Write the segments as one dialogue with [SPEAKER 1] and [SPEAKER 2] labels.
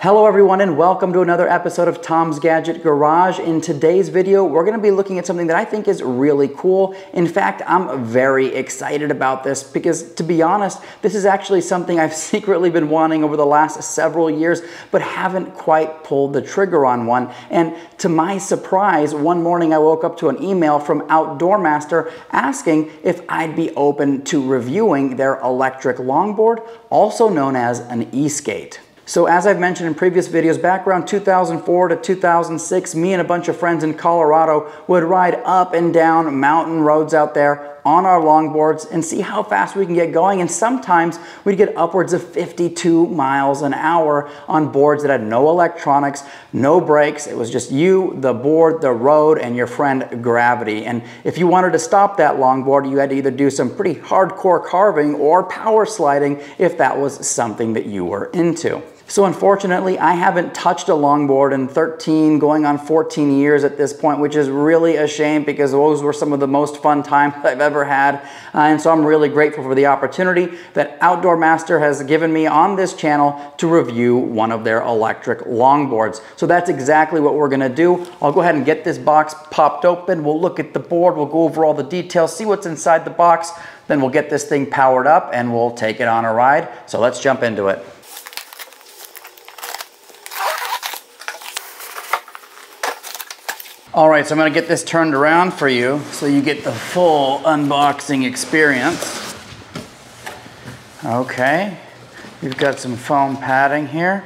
[SPEAKER 1] Hello everyone and welcome to another episode of Tom's Gadget Garage. In today's video, we're gonna be looking at something that I think is really cool. In fact, I'm very excited about this because to be honest, this is actually something I've secretly been wanting over the last several years, but haven't quite pulled the trigger on one. And to my surprise, one morning I woke up to an email from Outdoor Master asking if I'd be open to reviewing their electric longboard, also known as an e-skate. So as I've mentioned in previous videos, back around 2004 to 2006, me and a bunch of friends in Colorado would ride up and down mountain roads out there on our longboards and see how fast we can get going. And sometimes we'd get upwards of 52 miles an hour on boards that had no electronics, no brakes. It was just you, the board, the road, and your friend Gravity. And if you wanted to stop that longboard, you had to either do some pretty hardcore carving or power sliding if that was something that you were into. So unfortunately, I haven't touched a longboard in 13, going on 14 years at this point, which is really a shame because those were some of the most fun times I've ever had. Uh, and so I'm really grateful for the opportunity that Outdoor Master has given me on this channel to review one of their electric longboards. So that's exactly what we're gonna do. I'll go ahead and get this box popped open. We'll look at the board, we'll go over all the details, see what's inside the box, then we'll get this thing powered up and we'll take it on a ride. So let's jump into it. All right, so I'm gonna get this turned around for you so you get the full unboxing experience. Okay, you've got some foam padding here.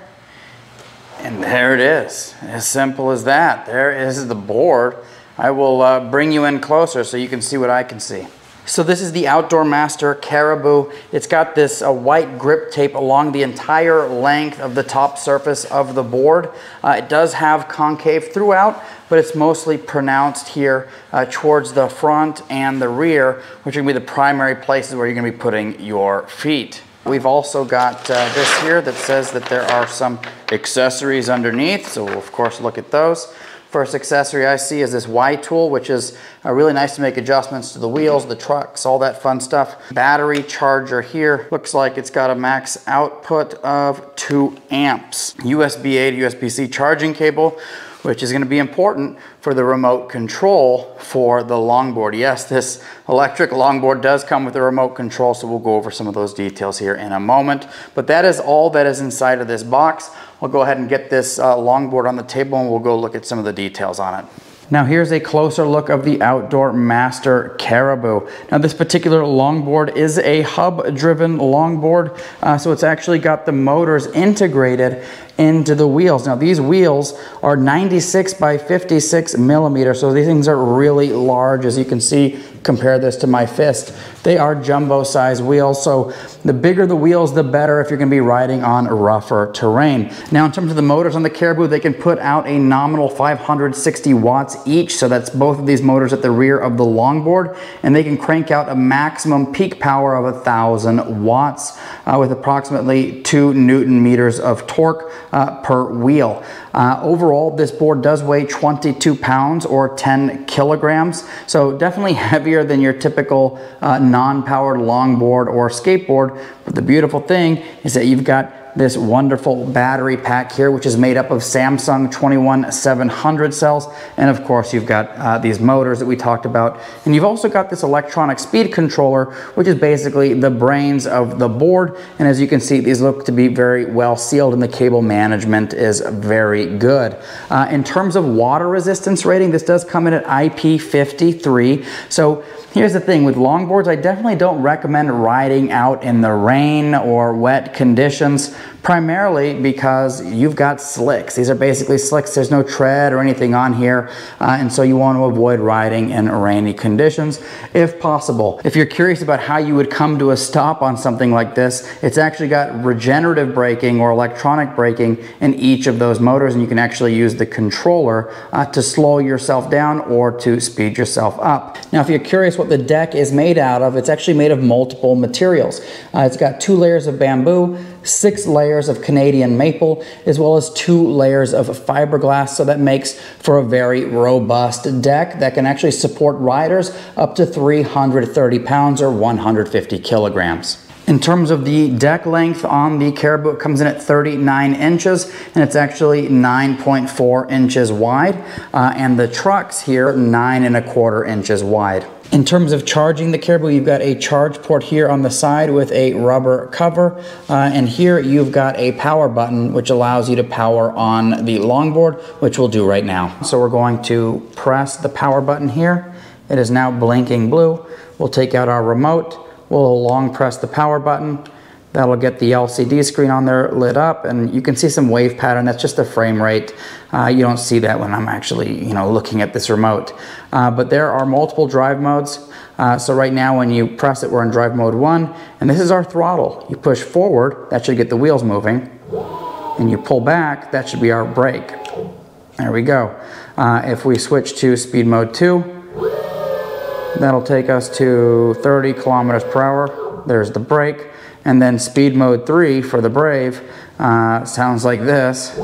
[SPEAKER 1] And there it is, as simple as that. There is the board. I will uh, bring you in closer so you can see what I can see. So this is the Outdoor Master Caribou. It's got this uh, white grip tape along the entire length of the top surface of the board. Uh, it does have concave throughout, but it's mostly pronounced here uh, towards the front and the rear, which are gonna be the primary places where you're gonna be putting your feet. We've also got uh, this here that says that there are some accessories underneath, so we'll of course look at those. First accessory I see is this Y tool, which is uh, really nice to make adjustments to the wheels, the trucks, all that fun stuff. Battery charger here. Looks like it's got a max output of two amps. USB-A to USB-C charging cable which is going to be important for the remote control for the longboard. Yes, this electric longboard does come with a remote control, so we'll go over some of those details here in a moment. But that is all that is inside of this box. I'll go ahead and get this uh, longboard on the table and we'll go look at some of the details on it. Now here's a closer look of the Outdoor Master Caribou. Now this particular longboard is a hub driven longboard, uh, so it's actually got the motors integrated into the wheels. Now these wheels are 96 by 56 millimeters, so these things are really large as you can see compare this to my fist. They are jumbo size wheels, so the bigger the wheels, the better if you're gonna be riding on rougher terrain. Now in terms of the motors on the Caribou, they can put out a nominal 560 watts each, so that's both of these motors at the rear of the longboard, and they can crank out a maximum peak power of a 1,000 watts uh, with approximately two Newton meters of torque uh, per wheel. Uh, overall, this board does weigh 22 pounds or 10 kilograms, so definitely heavier than your typical uh, non-powered longboard or skateboard. But the beautiful thing is that you've got this wonderful battery pack here, which is made up of Samsung 21700 cells. And of course, you've got uh, these motors that we talked about. And you've also got this electronic speed controller, which is basically the brains of the board. And as you can see, these look to be very well sealed and the cable management is very good. Uh, in terms of water resistance rating, this does come in at IP53. So Here's the thing with longboards, I definitely don't recommend riding out in the rain or wet conditions primarily because you've got slicks. These are basically slicks. There's no tread or anything on here, uh, and so you want to avoid riding in rainy conditions if possible. If you're curious about how you would come to a stop on something like this, it's actually got regenerative braking or electronic braking in each of those motors, and you can actually use the controller uh, to slow yourself down or to speed yourself up. Now, if you're curious what the deck is made out of, it's actually made of multiple materials. Uh, it's got two layers of bamboo, six layers of Canadian maple, as well as two layers of fiberglass. So that makes for a very robust deck that can actually support riders up to 330 pounds or 150 kilograms. In terms of the deck length on the Caribou, it comes in at 39 inches and it's actually 9.4 inches wide. Uh, and the trucks here, nine and a quarter inches wide. In terms of charging the Caribou, you've got a charge port here on the side with a rubber cover. Uh, and here you've got a power button, which allows you to power on the longboard, which we'll do right now. So we're going to press the power button here. It is now blinking blue. We'll take out our remote We'll long press the power button. That'll get the LCD screen on there lit up and you can see some wave pattern. That's just the frame rate. Uh, you don't see that when I'm actually you know, looking at this remote. Uh, but there are multiple drive modes. Uh, so right now when you press it, we're in drive mode one and this is our throttle. You push forward, that should get the wheels moving. And you pull back, that should be our brake. There we go. Uh, if we switch to speed mode two, That'll take us to 30 kilometers per hour. There's the brake. And then speed mode three for the Brave uh, sounds like this.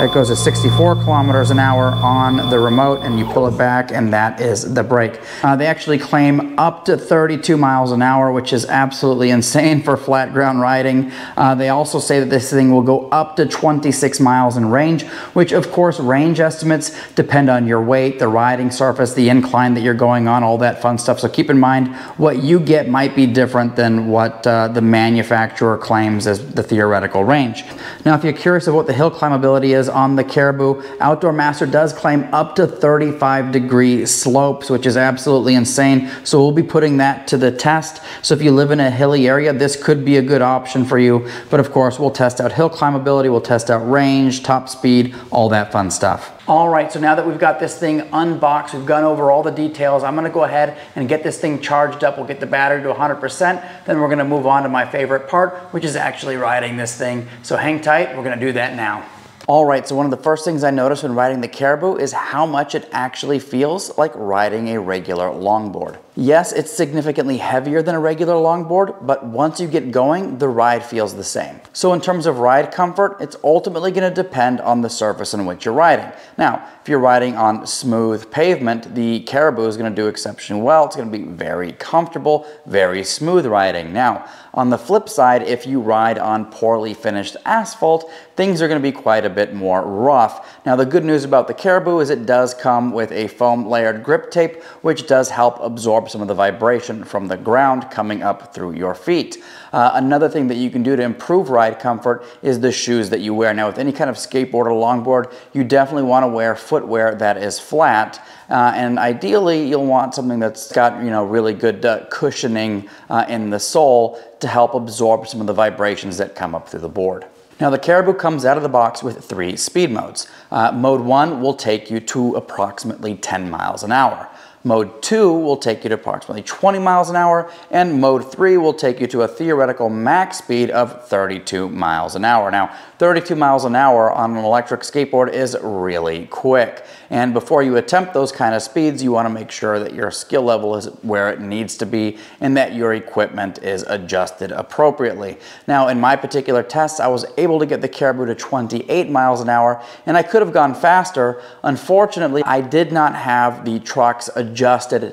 [SPEAKER 1] It goes to 64 kilometers an hour on the remote and you pull it back and that is the brake. Uh, they actually claim up to 32 miles an hour, which is absolutely insane for flat ground riding. Uh, they also say that this thing will go up to 26 miles in range, which of course range estimates depend on your weight, the riding surface, the incline that you're going on, all that fun stuff. So keep in mind what you get might be different than what uh, the manufacturer claims as the theoretical range. Now, if you're curious of what the hill climbability is on the Caribou. Outdoor Master does claim up to 35 degree slopes, which is absolutely insane. So we'll be putting that to the test. So if you live in a hilly area, this could be a good option for you. But of course, we'll test out hill climbability, we'll test out range, top speed, all that fun stuff. All right, so now that we've got this thing unboxed, we've gone over all the details, I'm gonna go ahead and get this thing charged up. We'll get the battery to 100%, then we're gonna move on to my favorite part, which is actually riding this thing. So hang tight, we're gonna do that now. All right, so one of the first things I noticed when riding the Caribou is how much it actually feels like riding a regular longboard. Yes, it's significantly heavier than a regular longboard, but once you get going, the ride feels the same. So in terms of ride comfort, it's ultimately gonna depend on the surface on which you're riding. Now, if you're riding on smooth pavement, the Caribou is gonna do exceptionally well. It's gonna be very comfortable, very smooth riding. Now, on the flip side, if you ride on poorly finished asphalt, things are gonna be quite a bit more rough. Now, the good news about the Caribou is it does come with a foam layered grip tape, which does help absorb some of the vibration from the ground coming up through your feet. Uh, another thing that you can do to improve ride comfort is the shoes that you wear. Now, with any kind of skateboard or longboard, you definitely wanna wear footwear that is flat. Uh, and ideally, you'll want something that's got you know really good uh, cushioning uh, in the sole to help absorb some of the vibrations that come up through the board. Now the Caribou comes out of the box with three speed modes. Uh, mode one will take you to approximately 10 miles an hour. Mode 2 will take you to approximately 20 miles an hour, and Mode 3 will take you to a theoretical max speed of 32 miles an hour. Now, 32 miles an hour on an electric skateboard is really quick. And before you attempt those kind of speeds, you want to make sure that your skill level is where it needs to be and that your equipment is adjusted appropriately. Now, in my particular tests, I was able to get the Caribou to 28 miles an hour, and I could have gone faster. Unfortunately, I did not have the trucks adjusted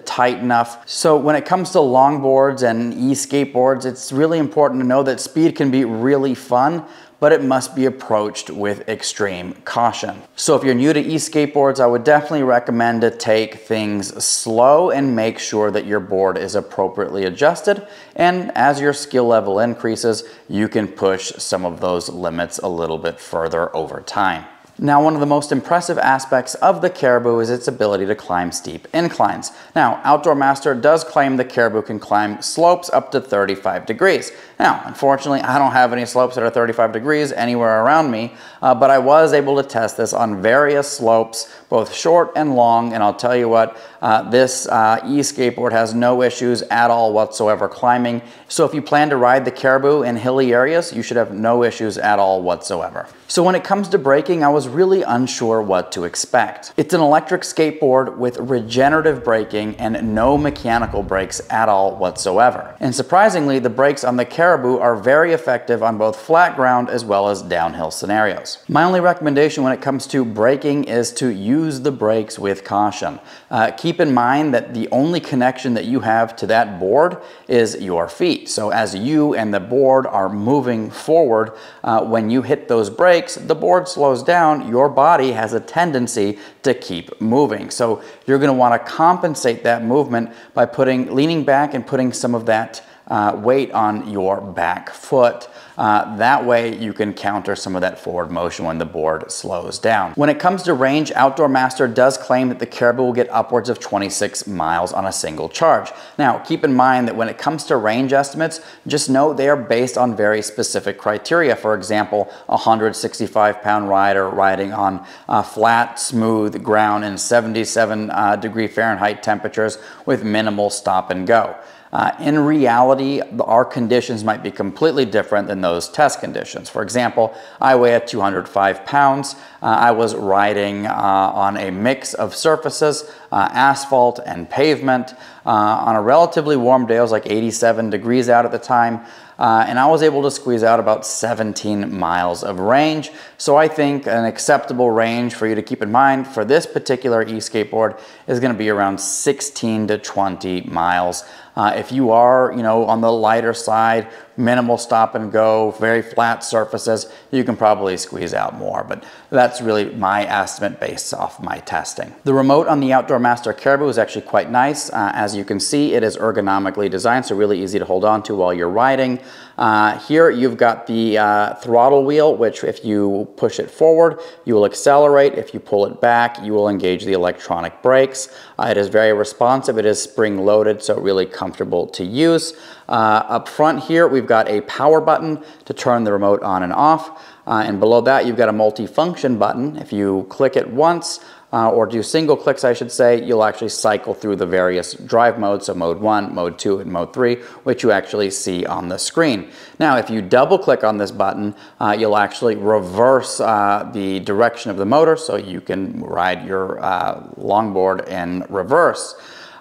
[SPEAKER 1] tight enough. So when it comes to longboards and e-skateboards, it's really important to know that speed can be really fun, but it must be approached with extreme caution. So if you're new to e-skateboards, I would definitely recommend to take things slow and make sure that your board is appropriately adjusted. And as your skill level increases, you can push some of those limits a little bit further over time. Now, one of the most impressive aspects of the Caribou is its ability to climb steep inclines. Now, Outdoor Master does claim the Caribou can climb slopes up to 35 degrees. Now, unfortunately, I don't have any slopes that are 35 degrees anywhere around me, uh, but I was able to test this on various slopes, both short and long, and I'll tell you what, uh, this uh, e-skateboard has no issues at all whatsoever climbing. So if you plan to ride the Caribou in hilly areas, you should have no issues at all whatsoever. So when it comes to braking, I was really unsure what to expect. It's an electric skateboard with regenerative braking and no mechanical brakes at all whatsoever. And surprisingly, the brakes on the Caribou are very effective on both flat ground as well as downhill scenarios. My only recommendation when it comes to braking is to use the brakes with caution. Uh, keep in mind that the only connection that you have to that board is your feet. So as you and the board are moving forward, uh, when you hit those brakes, the board slows down, your body has a tendency to keep moving. So you're gonna wanna compensate that movement by putting, leaning back and putting some of that uh, weight on your back foot. Uh, that way you can counter some of that forward motion when the board slows down. When it comes to range, Outdoor Master does claim that the Caribou will get upwards of 26 miles on a single charge. Now, keep in mind that when it comes to range estimates, just know they are based on very specific criteria. For example, a 165 pound rider riding on uh, flat, smooth ground in 77 uh, degree Fahrenheit temperatures with minimal stop and go. Uh, in reality, our conditions might be completely different than those test conditions. For example, I weigh at 205 pounds. Uh, I was riding uh, on a mix of surfaces, uh, asphalt and pavement, uh, on a relatively warm day. It was like 87 degrees out at the time. Uh, and I was able to squeeze out about 17 miles of range. So I think an acceptable range for you to keep in mind for this particular e-skateboard is gonna be around 16 to 20 miles. Uh, if you are, you know, on the lighter side, minimal stop and go, very flat surfaces, you can probably squeeze out more, but that's really my estimate based off my testing. The remote on the Outdoor Master Caribou is actually quite nice. Uh, as you can see, it is ergonomically designed, so really easy to hold on to while you're riding. Uh, here you've got the uh, throttle wheel, which if you push it forward, you will accelerate. If you pull it back, you will engage the electronic brakes. Uh, it is very responsive. It is spring loaded, so really comfortable to use. Uh, up front here, we've got a power button to turn the remote on and off. Uh, and below that, you've got a multi-function button. If you click it once, uh, or do single clicks, I should say, you'll actually cycle through the various drive modes, so mode 1, mode 2, and mode 3, which you actually see on the screen. Now, if you double click on this button, uh, you'll actually reverse uh, the direction of the motor, so you can ride your uh, longboard in reverse.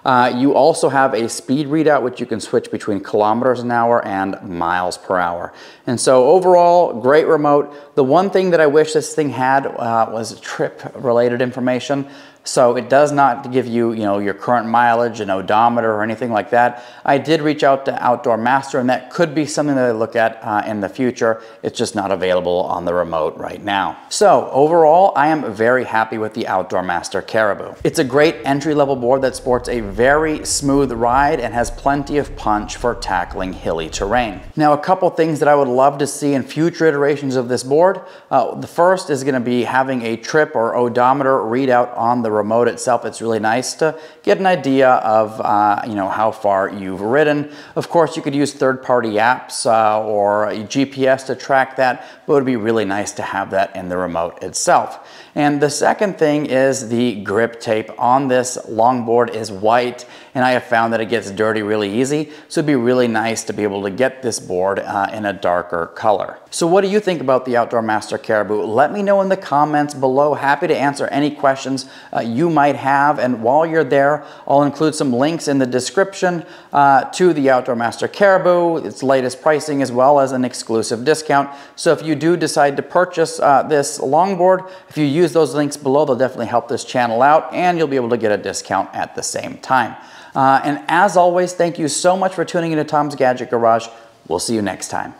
[SPEAKER 1] Uh, you also have a speed readout, which you can switch between kilometers an hour and miles per hour. And so overall, great remote. The one thing that I wish this thing had uh, was trip related information. So it does not give you, you know, your current mileage, an odometer or anything like that. I did reach out to Outdoor Master and that could be something that I look at uh, in the future. It's just not available on the remote right now. So overall, I am very happy with the Outdoor Master Caribou. It's a great entry-level board that sports a very smooth ride and has plenty of punch for tackling hilly terrain. Now, a couple things that I would love to see in future iterations of this board. Uh, the first is gonna be having a trip or odometer readout on the remote itself, it's really nice to get an idea of uh, you know how far you've ridden. Of course, you could use third-party apps uh, or GPS to track that, but it would be really nice to have that in the remote itself. And the second thing is the grip tape on this longboard is white and I have found that it gets dirty really easy. So it'd be really nice to be able to get this board uh, in a darker color. So what do you think about the Outdoor Master Caribou? Let me know in the comments below. Happy to answer any questions uh, you might have. And while you're there, I'll include some links in the description uh, to the Outdoor Master Caribou, its latest pricing, as well as an exclusive discount. So if you do decide to purchase uh, this longboard, if you use those links below, they'll definitely help this channel out and you'll be able to get a discount at the same time. Uh, and as always, thank you so much for tuning into Tom's Gadget Garage. We'll see you next time.